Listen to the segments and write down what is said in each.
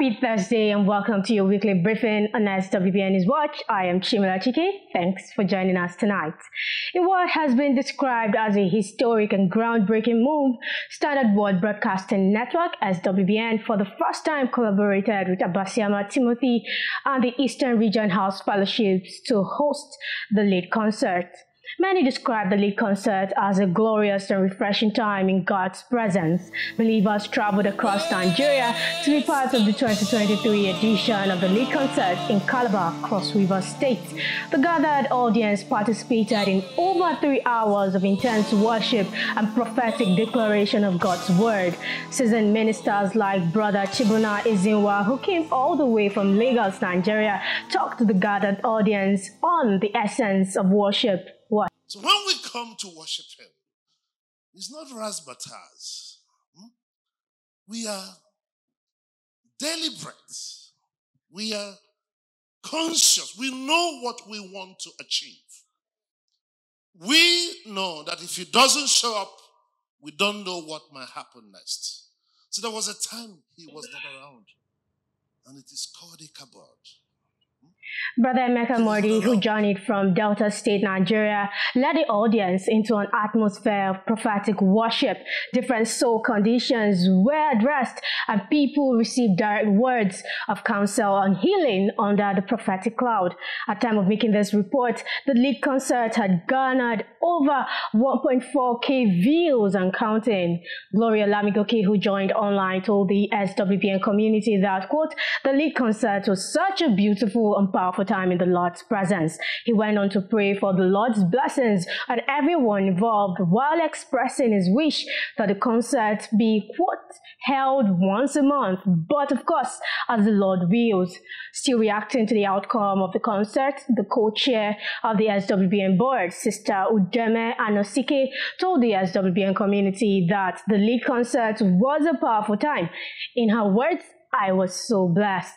Happy Thursday and welcome to your weekly briefing on SWBN News Watch. I am Chimila Chike. Thanks for joining us tonight. In what has been described as a historic and groundbreaking move, Standard Word Broadcasting Network SWBN for the first time collaborated with Abasiama Timothy and the Eastern Region House Fellowships to host the lead concert. Many describe the lead concert as a glorious and refreshing time in God's presence. Believers traveled across Nigeria to be part of the 2023 edition of the lead concert in Calabar, Cross River State. The gathered audience participated in over three hours of intense worship and prophetic declaration of God's word. Seasoned ministers like Brother Chibuna Izinwa, who came all the way from Lagos, Nigeria, talked to the gathered audience on the essence of worship so when we come to worship Him, it's not razzmatazz. Hmm? We are deliberate. We are conscious. We know what we want to achieve. We know that if He doesn't show up, we don't know what might happen next. So there was a time He was not around, and it is called Ichabod. Brother Emeka Mordi, who journeyed from Delta State, Nigeria, led the audience into an atmosphere of prophetic worship. Different soul conditions were addressed, and people received direct words of counsel and healing under the prophetic cloud. At the time of making this report, the lead concert had garnered over 1.4k views and counting. Gloria Lamigoke, who joined online, told the SWBN community that, quote, the lead concert was such a beautiful and powerful time in the Lord's presence. He went on to pray for the Lord's blessings on everyone involved while expressing his wish that the concert be, quote, held once a month, but of course, as the Lord wills. Still reacting to the outcome of the concert, the co-chair of the SWBN board, Sister Udeme Anosike, told the SWBN community that the lead concert was a powerful time. In her words, I was so blessed.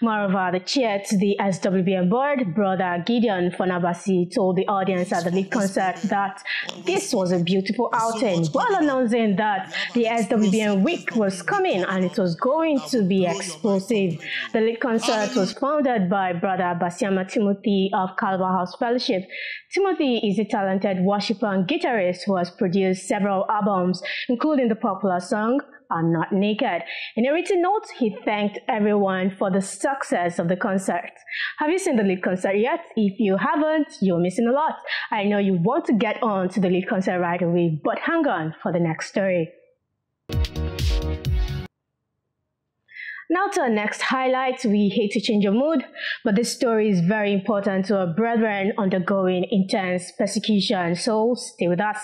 Moreover, the chair to the SWBN board, Brother Gideon Fonabasi, told the audience at the lead concert that this was a beautiful outing, while announcing that the SWBN week was coming and it was going to be explosive. The lead concert was founded by Brother Abasiama Timothy of Calvary House Fellowship. Timothy is a talented worshiper and guitarist who has produced several albums, including the popular song are not naked. In a written note, he thanked everyone for the success of the concert. Have you seen the lead concert yet? If you haven't, you're missing a lot. I know you want to get on to the lead concert right away, but hang on for the next story. Now to our next highlight. We hate to change your mood, but this story is very important to our brethren undergoing intense persecution. So stay with us.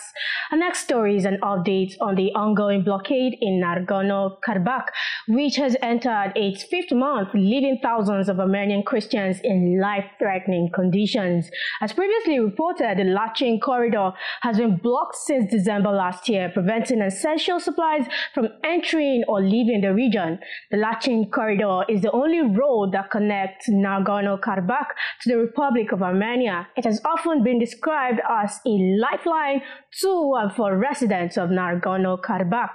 Our next story is an update on the ongoing blockade in Nagorno-Karabakh, which has entered its fifth month, leaving thousands of Armenian Christians in life-threatening conditions. As previously reported, the Lachin corridor has been blocked since December last year, preventing essential supplies from entering or leaving the region. The Lachin corridor is the only road that connects Nagorno-Karabakh to the Republic of Armenia. It has often been described as a lifeline to and for residents of Nagorno-Karabakh.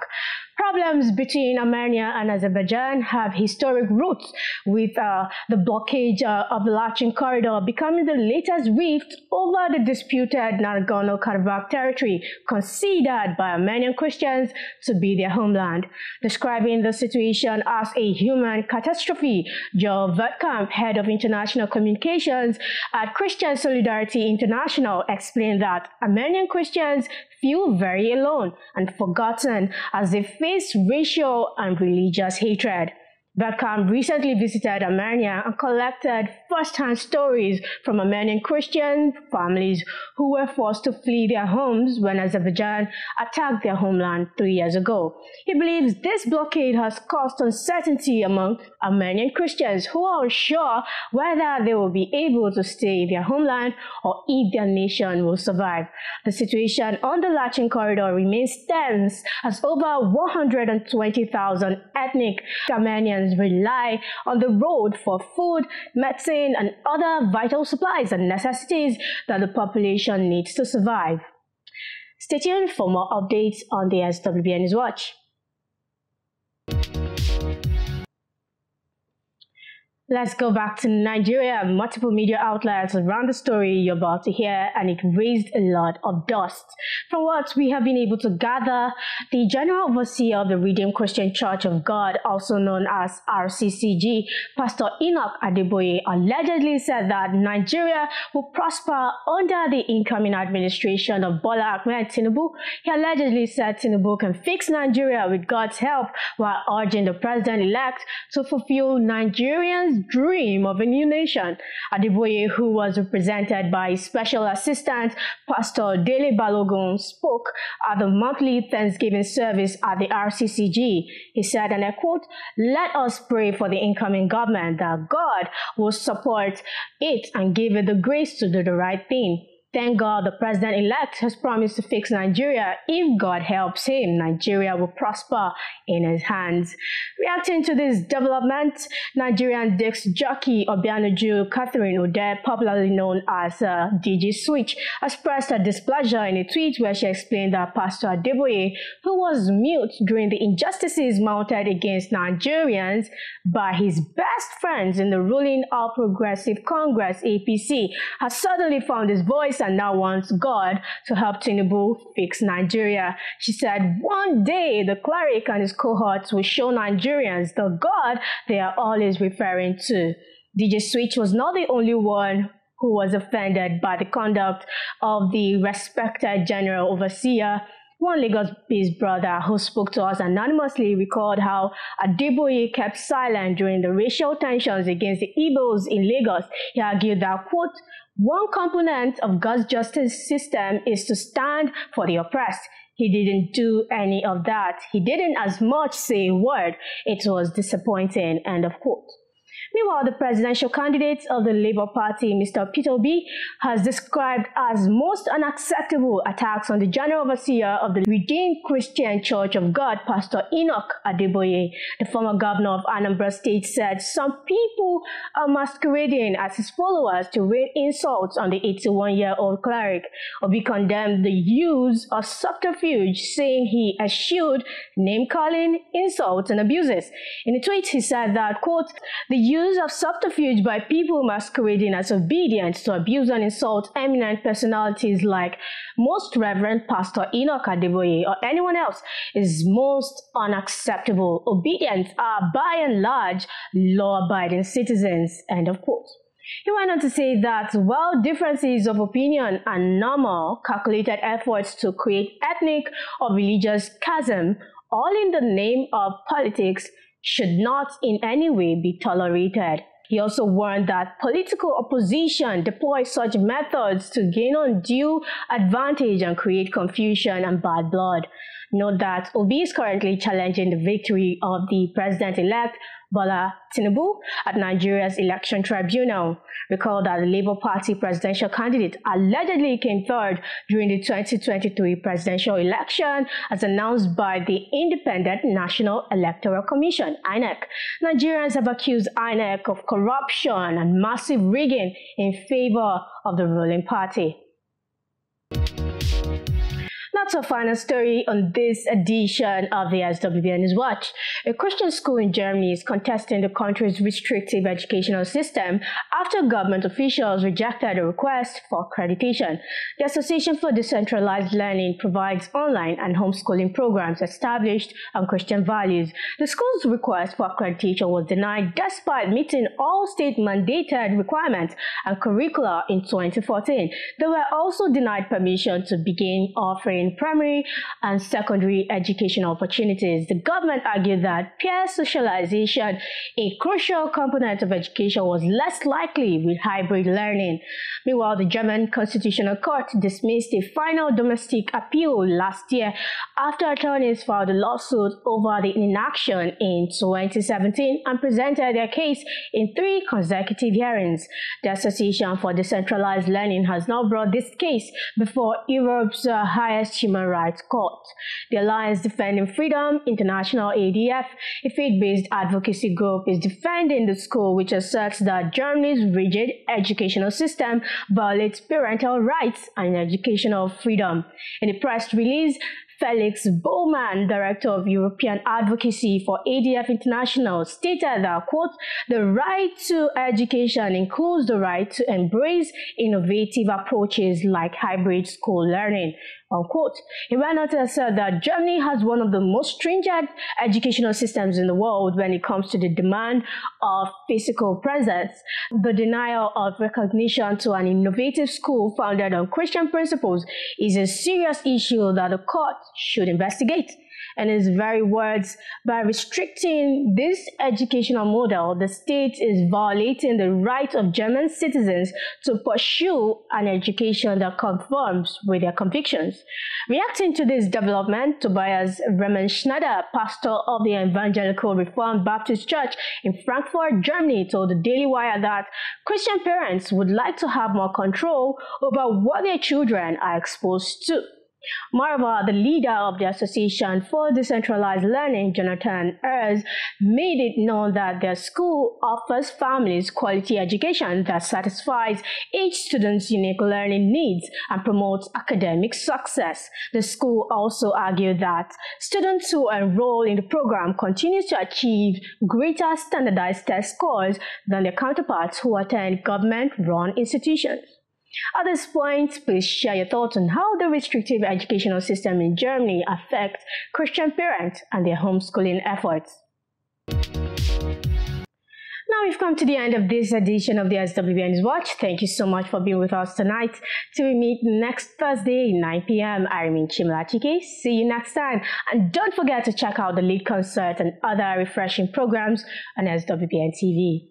Problems between Armenia and Azerbaijan have historic roots, with uh, the blockage uh, of the Lachin corridor becoming the latest rift over the disputed Nagorno-Karabakh territory, considered by Armenian Christians to be their homeland. Describing the situation as a human catastrophe, Joel Veldkamp, head of international communications at Christian Solidarity International, explained that Armenian Christians feel very alone and forgotten as they face racial and religious hatred. Veldkamp recently visited Armenia and collected first-hand stories from Armenian Christian families who were forced to flee their homes when Azerbaijan attacked their homeland three years ago. He believes this blockade has caused uncertainty among Armenian Christians who are unsure whether they will be able to stay in their homeland or if their nation will survive. The situation on the Lachin corridor remains tense as over 120,000 ethnic Armenians rely on the road for food, medicine, and other vital supplies and necessities that the population needs to survive. Stay tuned for more updates on the SWBN News Watch. Let's go back to Nigeria. Multiple media outlets around the story you're about to hear, and it raised a lot of dust. From what we have been able to gather, the General Overseer of the Redeemed Christian Church of God, also known as RCCG, Pastor Enoch Adeboye, allegedly said that Nigeria will prosper under the incoming administration of Bola Ahmed Tinubu. He allegedly said Tinubu can fix Nigeria with God's help while urging the president-elect to fulfill Nigerians' dream of a new nation. Adeboye, who was represented by Special Assistant Pastor Dele Balogun, spoke at the monthly Thanksgiving service at the RCCG. He said, and I quote, Let us pray for the incoming government that God will support it and give it the grace to do the right thing. Thank God the president elect has promised to fix Nigeria. If God helps him, Nigeria will prosper in his hands. Reacting to this development, Nigerian disc jockey Obianuju Catherine Udeh, popularly known as uh, DJ Switch, expressed her displeasure in a tweet where she explained that Pastor Adeboye, who was mute during the injustices mounted against Nigerians by his best friends in the ruling All Progressive Congress APC, has suddenly found his voice and now wants God to help Tinubu fix Nigeria. She said, one day the cleric and his cohorts will show Nigerians the God they are always referring to. DJ Switch was not the only one who was offended by the conduct of the respected general overseer one Lagos-based brother who spoke to us anonymously recalled how Adeboye kept silent during the racial tensions against the Igbos in Lagos. He argued that, quote, one component of God's justice system is to stand for the oppressed. He didn't do any of that. He didn't as much say a word. It was disappointing. End of quote. Meanwhile, the presidential candidate of the Labour Party, Mr. Peter Obi, has described as most unacceptable attacks on the general overseer of the Redeemed Christian Church of God, Pastor Enoch Adeboye. The former governor of Anambra State said some people are masquerading as his followers to rain insults on the 81-year-old cleric. Obi condemned the use of subterfuge, saying he eschewed name-calling, insults, and abuses. In a tweet, he said that, quote, the use of subterfuge by people masquerading as Obidients to abuse and insult eminent personalities like Most Reverend Pastor Enoch Adeboye or anyone else is most unacceptable. Obidients are by and large law-abiding citizens. End of quote. He went on to say that while differences of opinion are normal, calculated efforts to create ethnic or religious chasm, all in the name of politics, should not in any way be tolerated. He also warned that political opposition deploys such methods to gain undue advantage and create confusion and bad blood. Note that Obi is currently challenging the victory of the president-elect Bola Tinubu at Nigeria's election tribunal. Recall that the Labour Party presidential candidate allegedly came third during the 2023 presidential election as announced by the Independent National Electoral Commission, INEC. Nigerians have accused INEC of corruption and massive rigging in favor of the ruling party. That's our final story on this edition of the SWB News Watch. A Christian school in Germany is contesting the country's restrictive educational system after government officials rejected a request for accreditation. The Association for Decentralized Learning provides online and homeschooling programs established on Christian values. The school's request for accreditation was denied despite meeting all state mandated requirements and curricula in 2014. They were also denied permission to begin offering primary and secondary education opportunities. The government argued that peer socialization, a crucial component of education, was less likely with hybrid learning. Meanwhile, the German Constitutional Court dismissed a final domestic appeal last year after attorneys filed a lawsuit over the inaction in 2017 and presented their case in three consecutive hearings. The Association for Decentralized Learning has now brought this case before Europe's uh, highest Human Rights Court. The Alliance Defending Freedom International ADF, a faith-based advocacy group, is defending the school which asserts that Germany's rigid educational system violates parental rights and educational freedom. In a press release, Felix Böllmann, Director of European Advocacy for ADF International, stated that, quote, the right to education includes the right to embrace innovative approaches like hybrid school learning, unquote. He went on to assert that Germany has one of the most stringent educational systems in the world when it comes to the demand of physical presence. The denial of recognition to an innovative school founded on Christian principles is a serious issue that the court should investigate in his very words, by restricting this educational model, the state is violating the right of German citizens to pursue an education that conforms with their convictions. Reacting to this development, Tobias Riemenschneider, pastor of the Evangelical Reformed Baptist Church in Frankfurt, Germany, told the Daily Wire that Christian parents would like to have more control over what their children are exposed to. Moreover, the leader of the Association for Decentralized Learning, Jonathan Ers, made it known that their school offers families quality education that satisfies each student's unique learning needs and promotes academic success. The school also argued that students who enroll in the program continue to achieve greater standardized test scores than their counterparts who attend government-run institutions. At this point, please share your thoughts on how the restrictive educational system in Germany affects Christian parents and their homeschooling efforts. Now we've come to the end of this edition of the SWBN's Watch. Thank you so much for being with us tonight. Till we meet next Thursday, 9 p.m. I remain Chimla Chike. See you next time. And don't forget to check out the lead concert and other refreshing programs on SWBN TV.